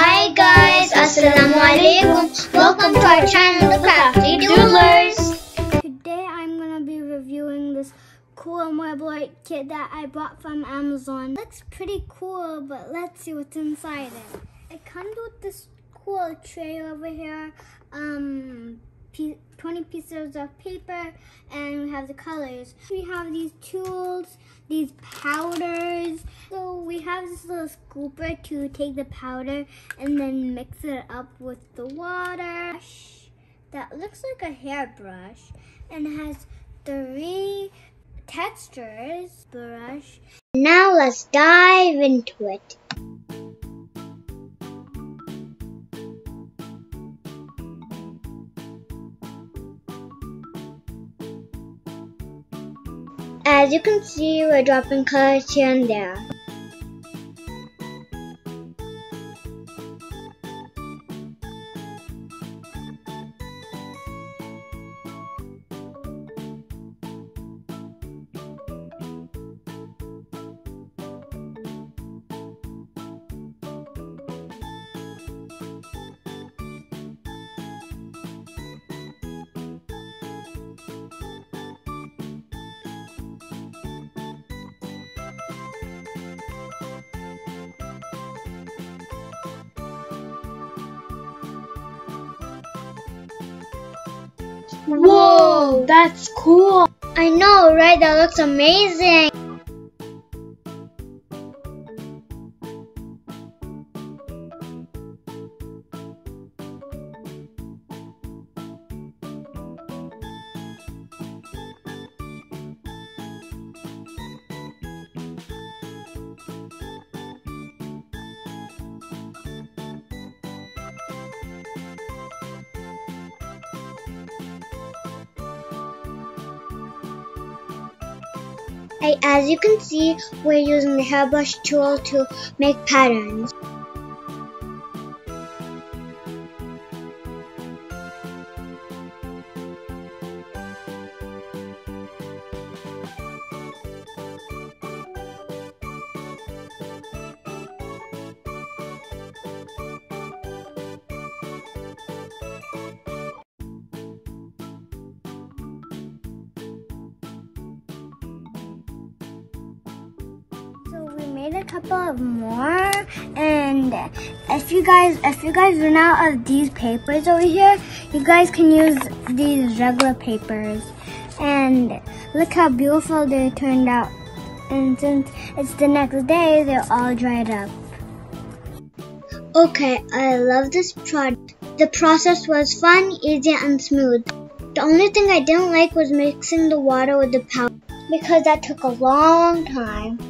Hi guys, Assalamualaikum. Welcome to our channel, The Crafty Doodlers. Today I'm gonna be reviewing this cool marble kit that I bought from Amazon. Looks pretty cool, but let's see what's inside it. It comes with this cool tray over here, um, 20 pieces of paper, and we have the colors. We have these tools, these powders. We have this little scooper to take the powder and then mix it up with the water. That looks like a hairbrush and has three textures brush. Now let's dive into it. As you can see, we're dropping colors here and there. Whoa, that's cool. I know, right? That looks amazing. As you can see, we're using the hairbrush tool to make patterns. Made a couple of more and if you guys if you guys run out of these papers over here you guys can use these regular papers. And look how beautiful they turned out. And since it's the next day they're all dried up. Okay i love this project the process was fun easy and smooth. The only thing i didn't like was mixing the water with the powder because that took a long time